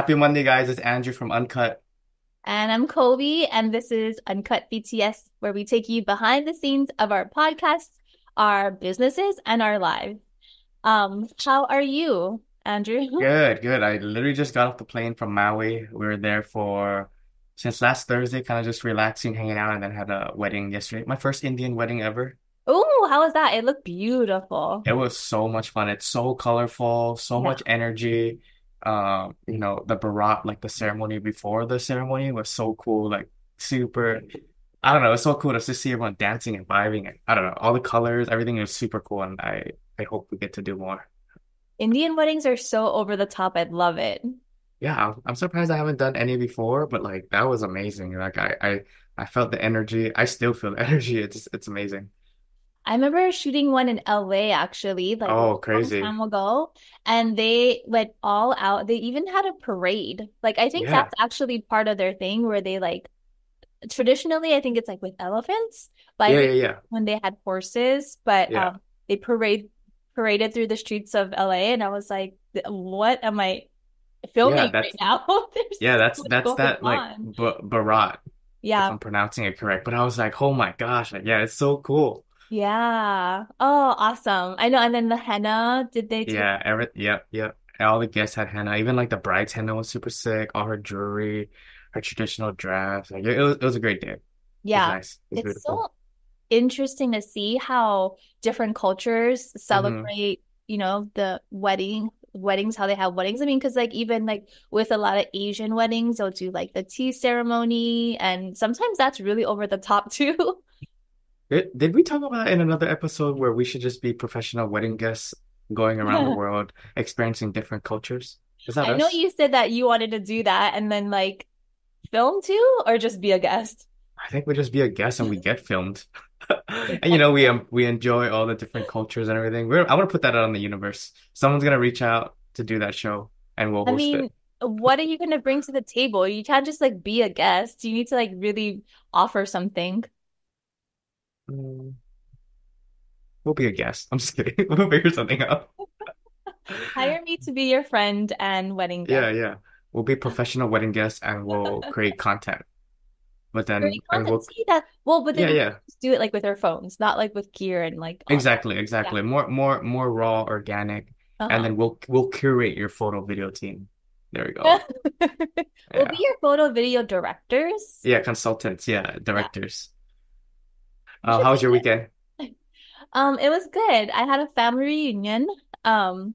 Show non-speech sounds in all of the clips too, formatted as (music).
Happy Monday, guys. It's Andrew from Uncut. And I'm Kolby, and this is Uncut BTS, where we take you behind the scenes of our podcasts, our businesses, and our lives. Um, how are you, Andrew? (laughs) Good, good. I literally just got off the plane from Maui. We were there for since last Thursday, kind of just relaxing, hanging out, and then had a wedding yesterday. My first Indian wedding ever. Oh, how was that? It looked beautiful. It was so much fun. It's so colorful, so Yeah. much energy. Um, you know, the Baraat, like the ceremony before the ceremony was so cool, like super, I don't know, it's so cool to just see everyone dancing and vibing and I don't know, all the colors, everything is super cool and I I hope we get to do more. Indian weddings are so over the top. I love it. Yeah, I'm, I'm surprised I haven't done any before, but like that was amazing. Like I I I felt the energy. I still feel the (laughs) energy. It's it's amazing. I remember shooting one in LA actually, like a Oh, long crazy. time ago, and they went all out. They even had a parade. Like I think Yeah. that's actually part of their thing where they like traditionally, I think it's like with elephants, but Yeah, yeah, yeah. when they had horses, but Yeah. um, they parade paraded through the streets of LA, and I was like, what am I Yeah, filming right that's now? (laughs) Yeah, that's that's that like on. B Baraat. if Yeah, I'm pronouncing it correct. But I was like, oh my gosh, like, yeah, it's so cool. Yeah. Oh, awesome. I know. And then the henna, did they do? Yeah, every yep, yep. All the guests had henna. Even like the bride's henna was super sick. All her jewelry, her traditional dress. Like it, was it was a great day. It was Yeah. nice. It It's beautiful. so interesting to see how different cultures hmm celebrate, you know, the wedding weddings, how they have weddings. I mean, because like even like with a lot of Asian weddings, they'll do like the tea ceremony, and sometimes that's really over the top (laughs) too. Did, we talk about in another episode where we should just be professional wedding guests going around the (laughs) world, experiencing different cultures? Is that I know you said that you wanted to do that and then like film too, or just be a guest. I think we just be a guest and we get filmed. And (laughs) (laughs) you know, we um, we enjoy all the different cultures and everything. We're, I want to put that out in the universe. Someone's gonna reach out to do that show and we'll I host it. mean, what are you going to bring to the table? You can't just like be a guest. You need to like really offer something. Mm, we'll be a guest. I'm just kidding. (laughs) We'll figure something out. (laughs) Hire me to be your friend and wedding Yeah, guest. yeah. We'll be professional wedding guests and we'll create (laughs) content. But then, and content. we'll, See that? Well, but yeah, then yeah. just do it like with our phones, not like with gear and like all that. Exactly, Yeah. exactly. More, more, more raw, organic, and Uh-huh. then we'll we'll curate your photo video team. There we go. We'll be your photo video directors. yeah. Consultants, yeah, Yeah. directors. Uh, how was your (laughs) weekend? it. Um, it was good. I had a family reunion um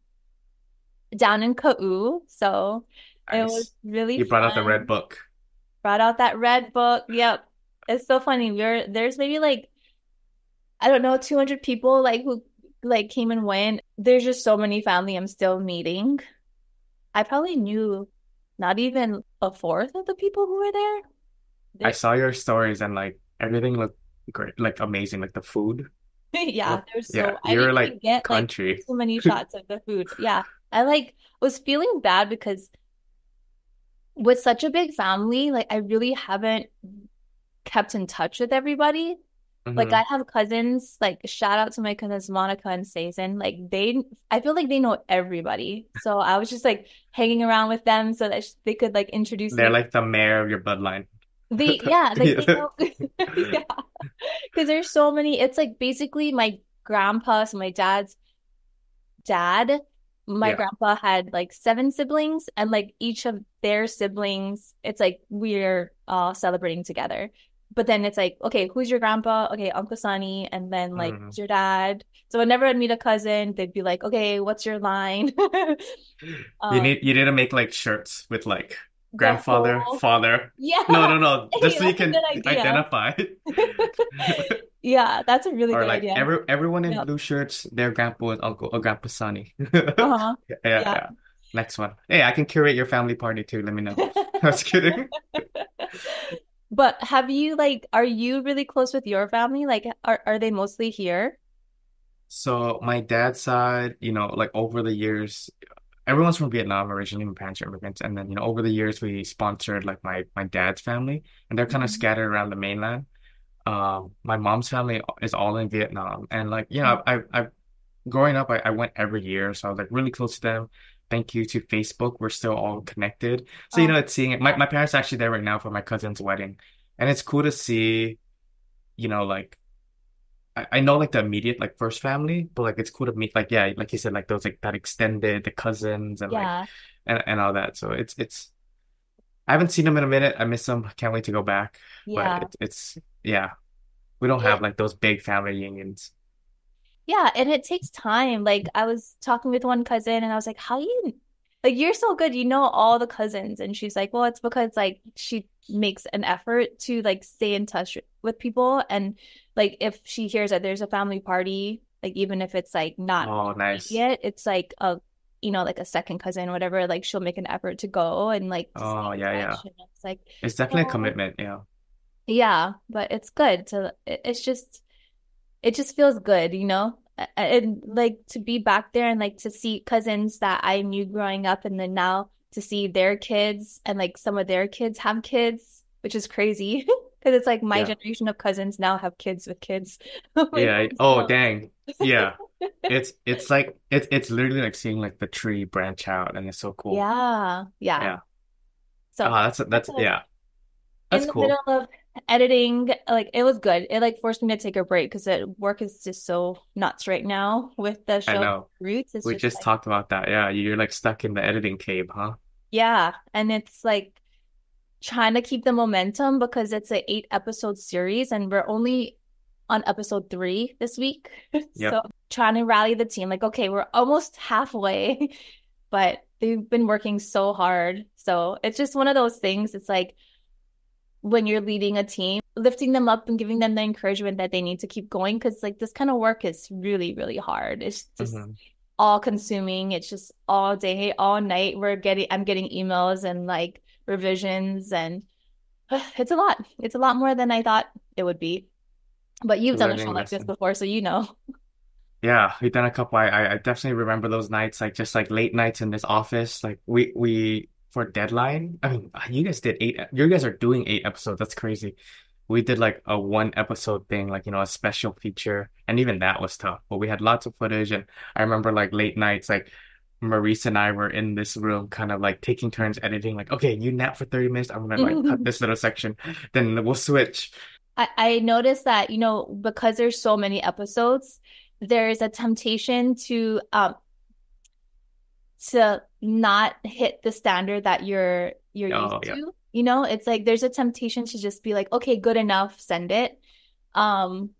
down in Kau, so it was really You brought out the red book. Brought out that red book. Yep. It's so funny. We're there's maybe like I don't know, 200 people like who like came and went. There's just so many family I'm still meeting. I probably knew not even a fourth of the people who were there. I saw your stories and like everything looked great, like amazing, like the food. (laughs) yeah, there's yeah, so I you're didn't like get like country. too many (laughs) shots of the food. Yeah, I like was feeling bad because with such a big family, like I really haven't kept in touch with everybody. Like hmm I have cousins, like shout out to my cousins Monica and Sazen. Like they, I feel like they know everybody. So I was just like hanging around with them so that they could like introduce They're me. like the mayor of your bloodline. They, yeah, (laughs) like they Yeah. know, yeah, because there's so many. It's like basically my grandpa, so my dad's dad. My Yeah. grandpa had like seven siblings, and like each of their siblings, it's like we're all celebrating together. But then it's like, okay, who's your grandpa? Okay, Uncle Sonny, and then like, Mhm. your dad? So whenever I'd meet a cousin, they'd be like, okay, what's your line? (laughs) You Um, need you need to make like shirts with like grandfather, whole, father. Yeah, no, no. No. (laughs) Just hey, so you can identify. (laughs) Yeah, that's a really Or good like idea. every everyone in blue shirts, their grandpa is uncle or grandpa Sonny. (laughs) Uh-huh. Yeah, Yeah. yeah. Next one. Hey, I can curate your family party too. Let me know. I was kidding. But have you like, are you really close with your family? Like, are are they mostly here? So my dad's side, you know, like over the years, everyone's from Vietnam originally. My parents are immigrants, and then you know, over the years, we sponsored like my my dad's family, and they're kind of Mhm. scattered around the mainland. Um, my mom's family is all in Vietnam, and like you know, I I growing up, I, I went every year, so I was like really close to them. thank you to Facebook, we're still all connected. So, you Oh, know, it's seeing it. My, my parents are actually there right now for my cousin's wedding. And it's cool to see, you know, like, I, I know like the immediate, like, first family, but like, it's cool to meet, like, yeah, like you said, like those, like, that extended, the cousins and like, and, and all that. So it's, it's, I haven't seen them in a minute. I miss them. Can't wait to go back. But yeah. it's, it's, yeah, we don't have like those big family reunions. yeah, and it takes time. Like I was talking with one cousin and I was like, "How you like you're so good, you know all the cousins." And she's like, "Well, it's because like she makes an effort to like stay in touch with people and like if she hears that there's a family party, like even if it's like not Oh, nice. yet it's like a you know, like a second cousin, whatever, like she'll make an effort to go and like Oh, yeah, yeah. it's like, It's definitely a oh, commitment. Yeah. yeah, but it's good to it's just it just feels good, you know? And like to be back there and like to see cousins that I knew growing up and then now to see their kids and like some of their kids have kids, which is crazy (laughs) because it's like my Yeah. generation of cousins now have kids with kids. (laughs) Oh yeah. oh, Oh, dang. Yeah. (laughs) It's it's like it's it's literally like seeing like the tree branch out and it's so cool. yeah, yeah. Yeah. Oh, So ah, that's that's that's yeah. That's in the middle cool. of editing, like it was good. It like forced me to take a break because it work is just so nuts right now with the I show know. Roots. We just just like talked about that. Yeah, you're like stuck in the editing cave, huh? yeah, and it's like trying to keep the momentum because it's an eight episode series and we're only on episode three this week. (laughs) Yep. So trying to rally the team, like, okay, we're almost halfway, (laughs) but they've been working so hard. So it's just one of those things. It's like when you're leading a team, lifting them up and giving them the encouragement that they need to keep going. Cause like this kind of work is really, really hard. It's just hmm all consuming. It's just all day, all night. We're getting, I'm getting emails and like revisions and (sighs) it's a lot. It's a lot more than I thought it would be. But you've done a show Learning like this before, so you know. Yeah, we've done a couple. I I definitely remember those nights, like just like late nights in this office. Like we we for deadline. I mean, you guys did eight. You guys are doing eight episodes. That's crazy. We did like a one episode thing, like you know, a special feature, and even that was tough. But we had lots of footage, and I remember like late nights, like Maurice and I were in this room, kind of like taking turns editing. Like, okay, you nap for 30 minutes. I'm gonna like cut this (laughs) little section, then we'll switch. I, I noticed that, you know, because there's so many episodes, there's a temptation to um to not hit the standard that you're you're used Oh yeah, to. You know, it's like there's a temptation to just be like, okay, good enough, send it. Um,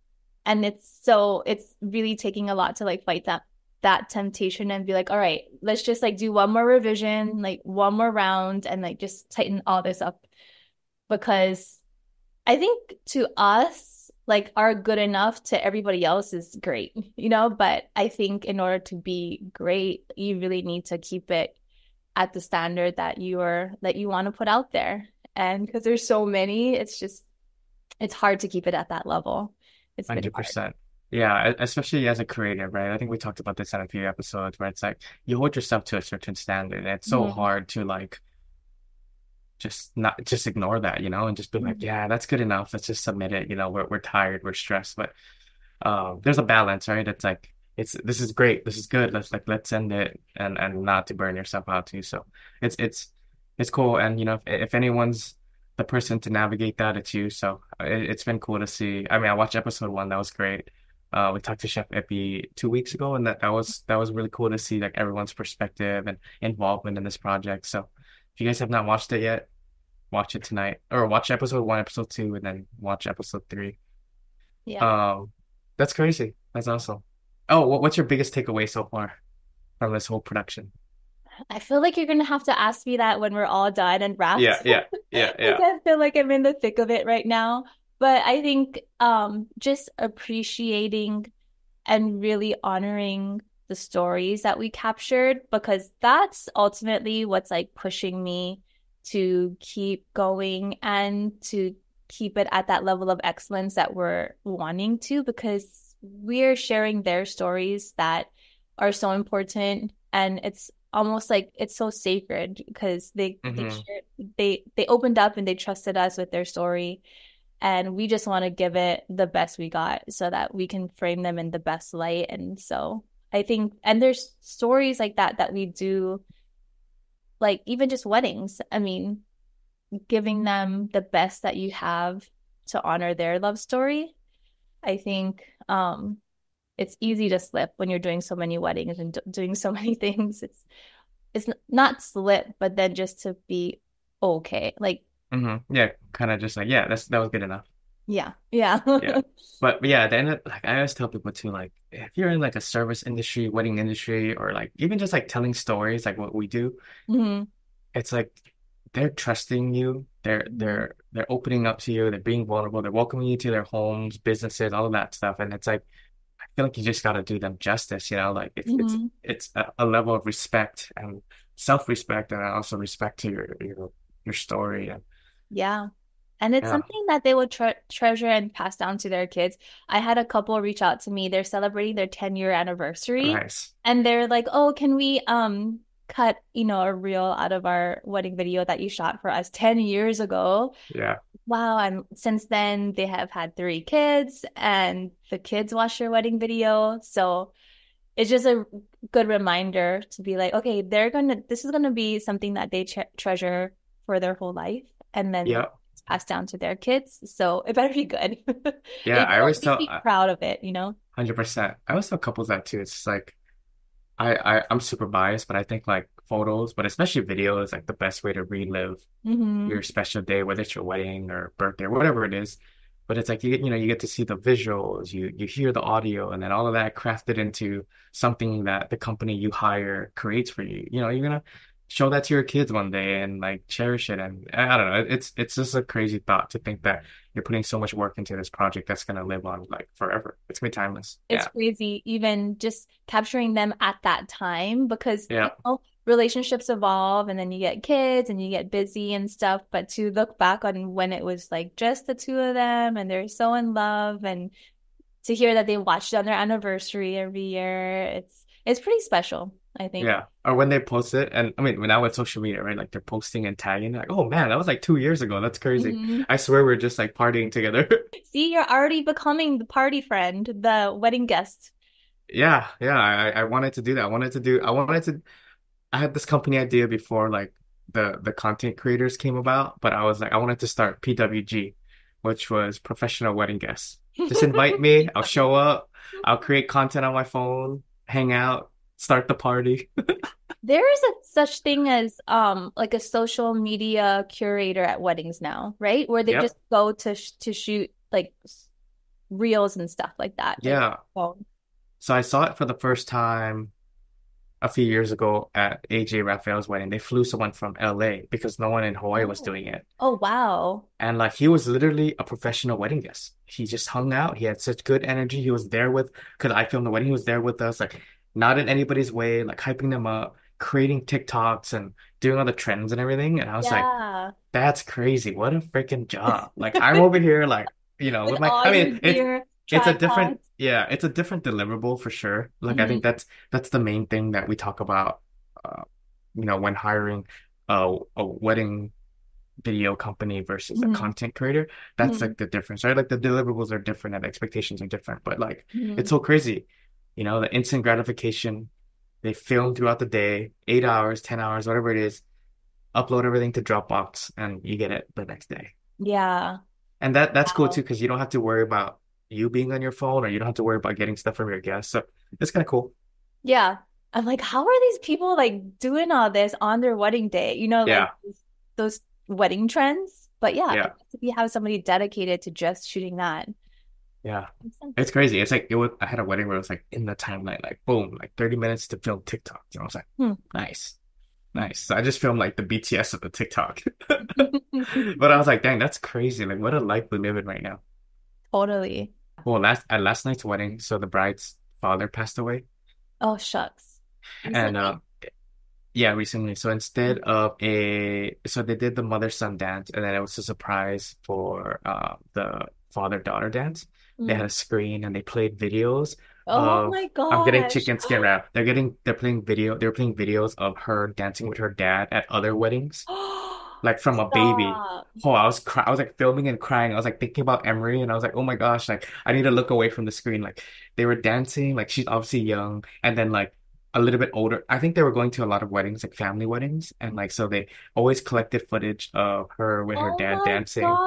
and it's so it's really taking a lot to like fight that that temptation and be like, all right, let's just like do one more revision, like one more round, and like just tighten all this up because I think to us, like are good enough to everybody else is great, you know, but I think in order to be great, you really need to keep it at the standard that you are that you want to put out there. And because there's so many, it's just it's hard to keep it at that level. It's hard. 100%. Yeah, especially as a creative, right? I think we talked about this in a few episodes where it's like you hold yourself to a certain standard, and it's so Mhm. hard to like just not just ignore that, you know, and just be like, Mhm. yeah, that's good enough. Let's just submit it. You know, we're we're tired, we're stressed, but um, there's a balance, right? It's like it's this is great, this is good. Let's like let's end it, and and not to burn yourself out too. So it's it's it's cool, and you know, if, if anyone's the person to navigate that, it's you. So it, it's been cool to see. I mean, I watched episode one, that was great. Uh, we talked to Chef Epi two weeks ago, and that that was that was really cool to see like everyone's perspective and involvement in this project. So if you guys have not watched it yet, watch it tonight, or watch episode one, episode two, and then watch episode three. Yeah. Um, that's crazy. That's awesome. Oh, what, what's your biggest takeaway so far from this whole production? I feel like you're gonna have to ask me that when we're all done and wrapped. yeah, yeah, Because (laughs) yeah. I feel like I'm in the thick of it right now. But I think um just appreciating and really honoring the stories that we captured because that's ultimately what's like pushing me to keep going and to keep it at that level of excellence that we're wanting to because we're sharing their stories that are so important. And it's almost like it's so sacred because they they hmm shared they they opened up and they trusted us with their story. And we just want to give it the best we got so that we can frame them in the best light. And so i think and there's stories like that that we do like even just weddings. I mean, giving them the best that you have to honor their love story. I think um it's easy to slip when you're doing so many weddings and doing so (laughs) many things. It's it's not slip, but then just to be okay. Like Mm-hmm. Yeah, kind of just like, yeah, that's that was good enough. Yeah, yeah. Yeah. But, but yeah, then like I always tell people too, like if you're in like a service industry, wedding industry, or like even just like telling stories like what we do, hmm it's like they're trusting you. They're they're they're opening up to you. They're being vulnerable. They're welcoming you to their homes, businesses, all of that stuff. And it's like I feel like you just got to do them justice, you know? Like it's it's hmm it's a, level of respect and self-respect, and also respect to your your your story. And Yeah. And it's yeah, something that they would tre treasure and pass down to their kids. I had a couple reach out to me. They're celebrating their 10 year anniversary nice. and they're like, "Oh, can we um cut, you know, a reel out of our wedding video that you shot for us 10 years ago?" Yeah, Wow, and since then they have had three kids and the kids watch your wedding video. So it's just a good reminder to be like, okay, they're gonna, this is gonna be something that they tre treasure for their whole life, and then yeah, passed down to their kids. So it better be good. (laughs) yeah. I always tell. be proud of it, you know? 100%. I always tell couples that too. It's just like I, I I'm super biased, but I think like photos, but especially video is like the best way to relive hmm your special day, whether it's your wedding or birthday or whatever it is. But it's like you get, you know, you get to see the visuals, you you hear the audio, and then all of that crafted into something that the company you hire creates for you. You know, you're gonna show that to your kids one day and like cherish it. And I don't know, it's it's just a crazy thought to think that you're putting so much work into this project that's gonna live on like forever. It's gonna be timeless. It's Yeah. crazy, even just capturing them at that time because, you know, relationships evolve and then you get kids and you get busy and stuff. But to look back on when it was like just the two of them and they're so in love and to hear that they watched it on their anniversary every year, it's it's pretty special, I think. Yeah. Or when they post it, and I mean, now with social media, right? Like they're posting and tagging, like, oh man, that was like two years ago. That's crazy. Mhm. I swear we're just like partying together. (laughs) See, you're already becoming the party friend, the wedding guest. Yeah, yeah. I I wanted to do that. I wanted to do. I wanted to. I had this company idea before like the the content creators came about, but I was like, I wanted to start PWG, which was professional wedding guests. Just invite me. (laughs) I'll show up. I'll create content on my phone, hang out, start the party. (laughs) There is a such thing as um like a social media curator at weddings now, right? Where they just go to sh to shoot like reels and stuff like that. Yeah. phone. So I saw it for the first time a few years ago at AJ Rafael's wedding. They flew someone from LA because no one in Hawaii was Oh. doing it. Oh wow. And like he was literally a professional wedding guest. He just hung out. He had such good energy. He was there with, because I filmed the wedding, he was there with us, like not in anybody's way, like hyping them up, creating TikToks and doing all the trends and everything. And I was like, that's crazy. What a freaking job. (laughs) Like I'm over here, like, you know, With with my, I mean, it's it's a different, yeah, it's a different deliverable for sure. Like I hmm think that's that's the main thing that we talk about, uh, you know, when hiring a a wedding video company versus a hmm content creator. That's hmm like the difference, right? Like the deliverables are different and the expectations are different, but like it's hmm so crazy, you know, the instant gratification. They film throughout the day, eight hours, 10 hours, whatever it is, upload everything to Dropbox, and you get it the next day. Yeah. And that that's cool too, because you don't have to worry about you being on your phone or you don't have to worry about getting stuff from your guests. So it's kind of cool. Yeah. I'm like, how are these people like doing all this on their wedding day? You know, like Yeah, those wedding trends. But yeah, yeah, if you have somebody dedicated to just shooting that. Yeah. It's crazy. It's like it was. I had a wedding where it was like in the timeline, like boom, like 30 minutes to film TikTok. You know, I was like, Hmm. nice, nice. So I just filmed like the BTS of the TikTok. (laughs) But I was like, dang, that's crazy. Like, what a life we live in right now. Totally. Well, last at last night's wedding, so the bride's father passed away, Oh, shucks. and uh, yeah, recently. So instead of a, so they did the mother-son dance, and then it was a surprise for uh the father-daughter dance. They had Mm. a screen and they played videos Oh of my god! I'm getting chicken skin wrap. They're getting they're playing video they're playing videos of her dancing with her dad at other weddings, (gasps) like from a baby. Oh, I was cry I was like filming and crying. I was like thinking about Emery and I was like, oh my gosh, like I need to look away from the screen. Like they were dancing, like she's obviously young, and then like a little bit older. I think they were going to a lot of weddings, like family weddings, and like so they always collected footage of her with her Oh dad my dancing.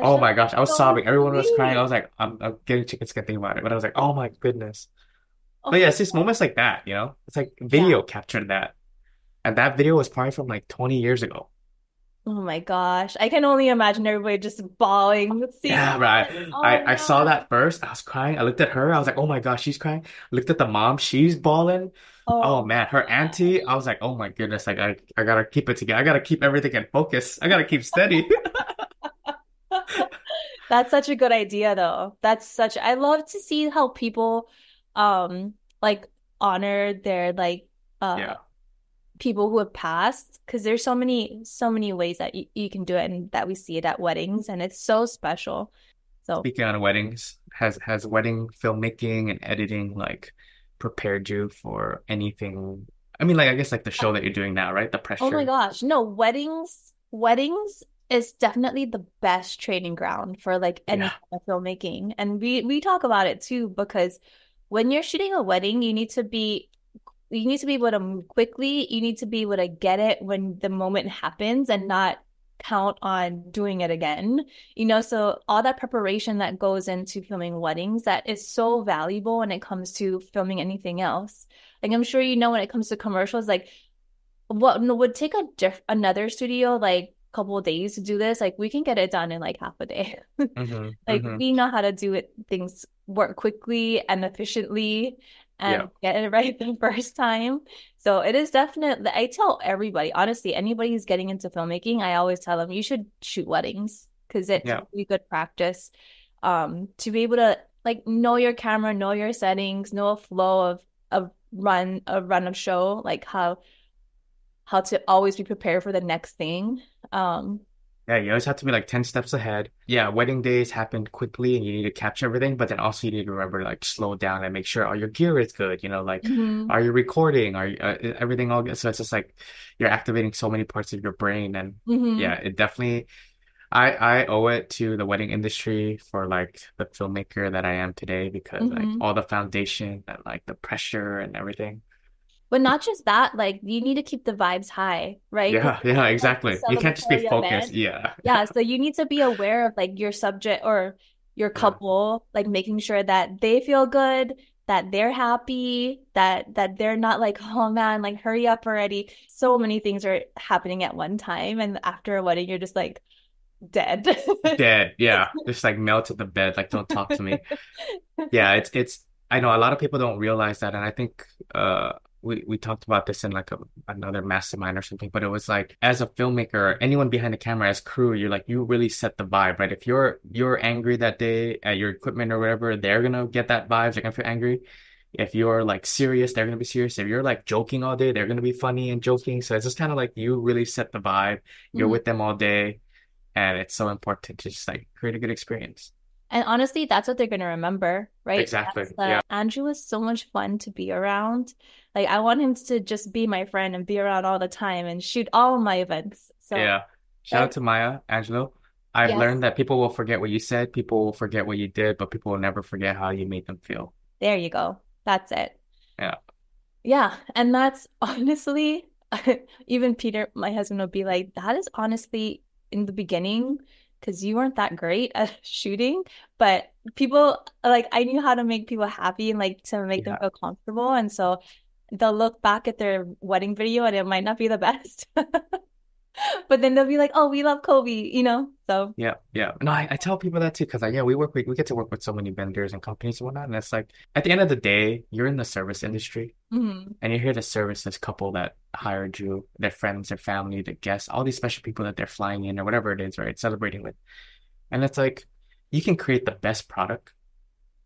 Gosh, Oh my gosh, I was so sobbing. Everyone was crying. I was like, I'm, I'm getting chicken skin thinking about it. But I was like, oh my goodness. But Oh yeah, it's just moments like that, you know? It's like yeah. video captured that. And that video was probably from like 20 years ago. Oh my gosh. I can only imagine everybody just bawling, Yeah, right. Oh I, I saw that first. I was crying. I looked at her. I was like, oh my gosh, she's crying. I looked at the mom. She's bawling. Oh Oh man, her auntie. I was like, oh my goodness. Like I, I gotta keep it together. I gotta keep everything in focus. I gotta keep steady. (laughs) (laughs) That's such a good idea though. That's such I love to see how people um like honor their like uh Yeah. people who have passed because there's so many so many ways that you, you can do it and that we see it at weddings and it's so special. So Speaking on weddings, has has wedding filmmaking and editing like prepared you for anything? I mean, like I guess like the show that you're doing now, right? The pressure. Oh my gosh. No, weddings, weddings is definitely the best training ground for like any Yeah. kind of filmmaking. And we we talk about it too because when you're shooting a wedding, you need to be you need to be able to move quickly. You need to be able to get it when the moment happens and not count on doing it again. You know, so all that preparation that goes into filming weddings that is so valuable when it comes to filming anything else. Like I'm sure you know when it comes to commercials, like what would take a diff another studio like couple of days to do this, like we can get it done in like half a day. hmm (laughs) Like hmm we know how to do it, things work quickly and efficiently Yeah. and get it (laughs) right the first time. So it is definitely, I tell everybody, honestly, anybody who's getting into filmmaking, I always tell them you should shoot weddings because it's Yeah. really good practice um to be able to like know your camera, know your settings, know a flow of a run a run of show, like how how to always be prepared for the next thing. Um Yeah, you always have to be like 10 steps ahead. Yeah, wedding days happen quickly and you need to capture everything, but then also you need to remember like slow down and make sure all your gear is good, you know, like mhm, are you recording? Are you, uh, everything all good? So it's just like you're activating so many parts of your brain and yeah, mhm, it definitely I I owe it to the wedding industry for like the filmmaker that I am today because like mhm. all the foundation and like the pressure and everything. But not just that, like you need to keep the vibes high, right? Yeah, yeah, exactly. You can't just be focused. event. Yeah. Yeah, so you need to be aware of like your subject or your Yeah. couple, like making sure that they feel good, that they're happy, that that they're not like, (laughs) oh man, like hurry up already. So many things are happening at one time, and after a wedding, you're just like dead. Dead. Yeah. (laughs) Just like melt to the bed. Like, don't talk to me. (laughs) Yeah, it's it's I know a lot of people don't realize that, and I think uh we we talked about this in like a, another mastermind or something, but it was like as a filmmaker, anyone behind the camera as crew, you're like you really set the vibe, right? If you're you're angry that day at your equipment or whatever, they're gonna get that vibe. They're gonna feel angry. If you're like serious, they're gonna be serious. If you're like joking all day, they're gonna be funny and joking. So it's just kind of like you really set the vibe. You're Mhm. with them all day, and it's so important to just like create a good experience. And honestly, that's what they're gonna remember, right? Exactly. That's Yeah. Andrew was so much fun to be around. Like I want him to just be my friend and be around all the time and shoot all my events. So Yeah. Shout out to Maya, Angelou. I've yes, learned that people will forget what you said, people will forget what you did, but people will never forget how you made them feel. there you go. That's it. Yeah. Yeah, and that's (laughs) honestly, (laughs) even Peter, my husband, would be like, that is honestly in the beginning, because you weren't that great at (laughs) shooting, but people like I knew how to make people happy and like to make them feel comfortable. And so they'll look back at their wedding video and it might not be the (laughs) best. (laughs) But then they'll be like, oh, we love Kolby, you know? So Yeah. Yeah. No, I, I tell people that too, because yeah, we work with, we get to work with so many vendors and companies and whatnot. And it's like, at the end of the day, you're in the service industry mhm, and you're here to service this couple that hired you, their friends, their family, the guests, all these special people that they're flying in or whatever it is, right? Celebrating with. And it's like, you can create the best product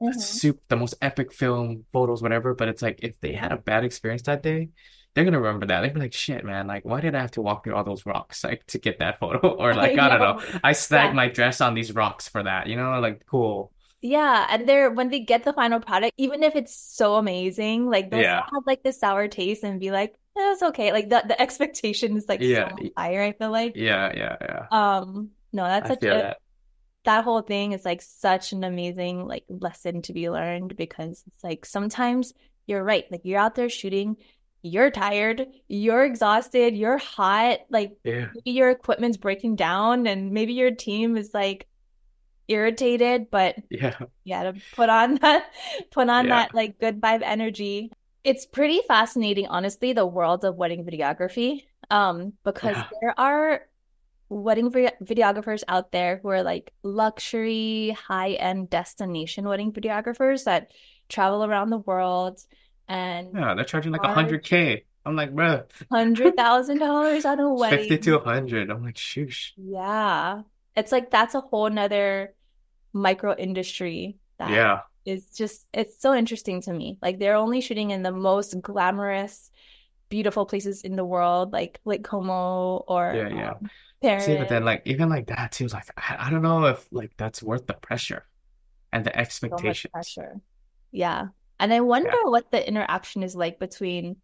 the mhm. soup, the most epic film, photos, whatever. But it's like if they had a bad experience that day, they're gonna remember that. They'd be like, shit, man, like why did I have to walk through all those rocks like to get that (laughs) photo? Or like, I don't know. I snagged Yeah. my dress on these rocks for that, you know, like cool. Yeah, and they're when they get the final product, even if it's so amazing, like they'll Yeah. have like the sour taste and be like, eh, it's okay. Like the the expectation is like Yeah. much higher, I feel like. Yeah, yeah, yeah. Um, no, that's I such a that. that whole thing is like such an amazing like lesson to be learned because it's like sometimes you're right. Like you're out there shooting, you're tired, you're exhausted, you're hot, like Yeah. maybe your equipment's breaking down and maybe your team is like irritated, but Yeah. yeah, to put on that put on Yeah. that like good vibe energy. It's pretty fascinating, honestly, the world of wedding videography. Um, because Yeah. there are wedding videographers out there who are like luxury, high-end destination wedding videographers that travel around the world and Yeah, they're charging like a hundred K. I'm like, bro, hundred thousand dollars on a (laughs) fifty wedding. to a hundred. I'm like, shoosh. Yeah. It's like that's a whole nother micro industry that Yeah. is just it's so interesting to me. Like they're only shooting in the most glamorous, beautiful places in the world, like Lake Como or Yeah, yeah. um, See, but then like even like that too, like I, I don't know if like that's worth the pressure and the So expectations. pressure. Yeah. And I wonder Yeah. what the interaction is like between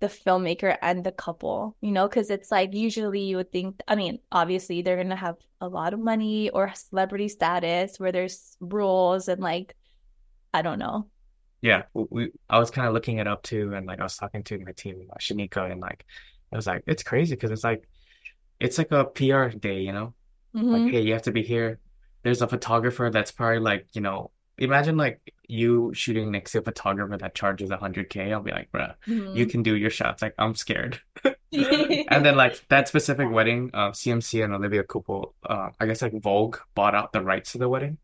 the filmmaker and the couple, you know, because it's like usually you would think, I mean, obviously they're gonna have a lot of money or celebrity status where there's rules and like, I don't know. Yeah, we, I was kind of looking it up too, and like I was talking to my team, uh, Shanika, and like it was like it's crazy because it's like it's like a PR day, you know? Like, hmm hey, you have to be here. There's a photographer that's probably like, you know, imagine like you shooting next to a photographer that charges 100K. I'll be like, bruh, you hmm can do your shots. Like, I'm scared. (laughs) And then like that specific wedding, uh, CMC and Olivia Culpo, uh, I guess like Vogue bought out the rights to the wedding.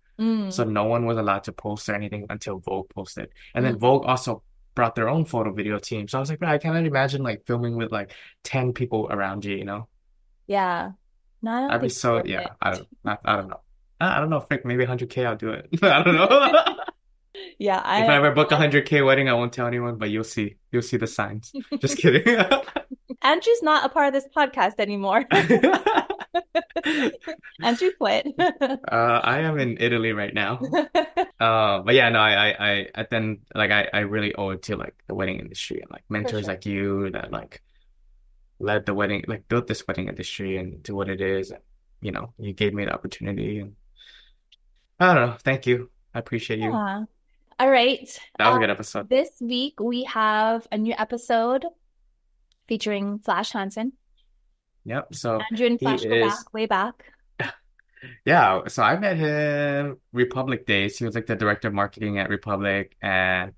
So Mm, no one was allowed to post or anything until Vogue posted. And then mm. Vogue also brought their own photo video team. So I was like, "Bro, I cannot imagine like filming with like 10 people around you, you know? Yeah. No, I I'd be so, yeah. I don't, I, I don't know. I, I don't know, Frick, maybe 100K, I'll do it. (laughs) I don't know. (laughs) Yeah, If I I ever book a 100K wedding, I won't tell anyone, but you'll see. You'll see the signs. Just kidding. (laughs) Andrew's not a part of this podcast anymore. (laughs) (laughs) Andrew quit. Uh, I am in Italy right now. Uh, but yeah, no, I, I, I, I then like I, I really owe it to like the wedding industry and like mentors sure. like you that like led the wedding, like built this wedding industry and to what it is. And, you know, you gave me the opportunity and I don't know. Thank you. I appreciate you. Yeah. All right. That was a Um, good episode. this week we have a new episode featuring Flash Hansen. Yep. So Andrew and Flash go is, back, way back. (laughs) yeah. So I met him Republik Days. He was like the director of marketing at Republik and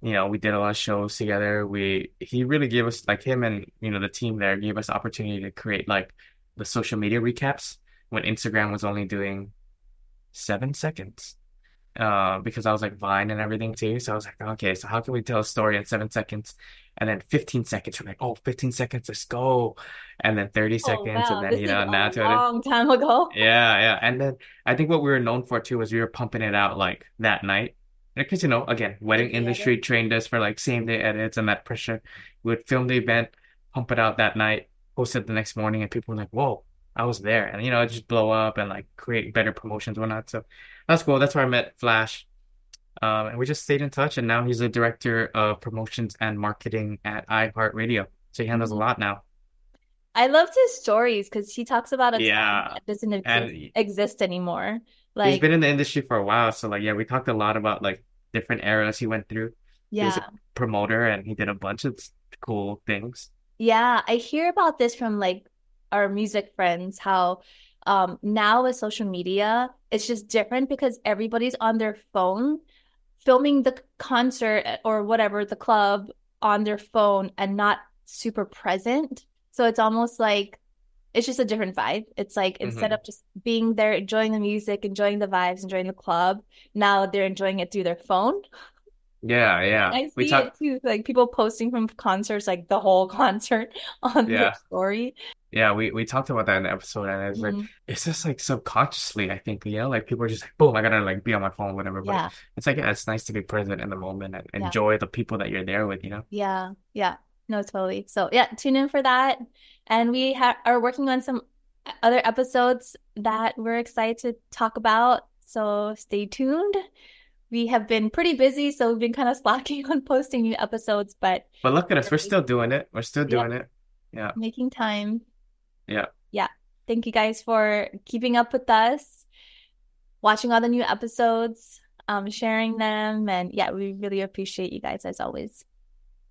you know, we did a lot of shows together. We he really gave us like him and you know the team there gave us the opportunity to create like the social media recaps when Instagram was only doing seven seconds. Uh, because I was like Vine and everything too. So I was like, okay, so how can we tell a story in seven seconds? And then 15 seconds, we're like, oh, 15 seconds, let's go. And then 30 Oh, seconds, and then This you know, a now Twitter. long time ago. Yeah, yeah. And then I think what we were known for too was we were pumping it out like that night. Because, you know, again, wedding the edit. industry trained us for like same day edits and that pressure. We would film the event, pump it out that night, post it the next morning, and people were like, whoa, I was there. And, you know, it just blow up and like create better promotions whatnot. So that's cool. That's where I met Flash. Um, and we just stayed in touch. And now he's a director of promotions and marketing at iHeartRadio. So he handles a Mhm. lot now. I loved his stories because he talks about a Yeah. that doesn't exist, And exist anymore. He's Like, been in the industry for a while, so like yeah, we talked a lot about like different eras he went through. He was a yeah. promoter and he did a bunch of cool things. Yeah, I hear about this from like our music friends, how um now with social media, it's just different because everybody's on their phone filming the concert or whatever, the club on their phone and not super present. So it's almost like it's just a different vibe. It's like instead hmm of just being there, enjoying the music, enjoying the vibes, enjoying the club, now they're enjoying it through their phone. Yeah, (laughs) yeah. I We see talk it too, like people posting from concerts, like the whole (laughs) concert on their story. Yeah, we we talked about that in the episode and it's like Mhm. it's just like subconsciously, I think, you know, like people are just like, boom, I gotta like be on my phone, whatever. But Yeah, it's like yeah, it's nice to be present in the moment and yeah, enjoy the people that you're there with, you know? yeah, yeah. No, totally. So yeah, tune in for that. And we ha are working on some other episodes that we're excited to talk about. So stay tuned. We have been pretty busy, so we've been kind of slacking (laughs) on posting new episodes, but But look at us, we're still doing it. We're still doing it. Yeah, making time. Yeah. Yeah. Thank you guys for keeping up with us, watching all the new episodes, um, sharing them, and yeah, we really appreciate you guys as always.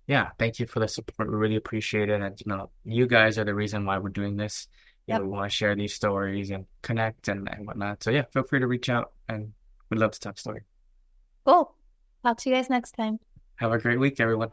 yeah, thank you for the support. We really appreciate it. And you know, you guys are the reason why we're doing this. You Yep. know, we want to share these stories and connect and, and whatnot. So yeah, feel free to reach out and we'd love to talk story. Cool. Talk to you guys next time. Have a great week, everyone.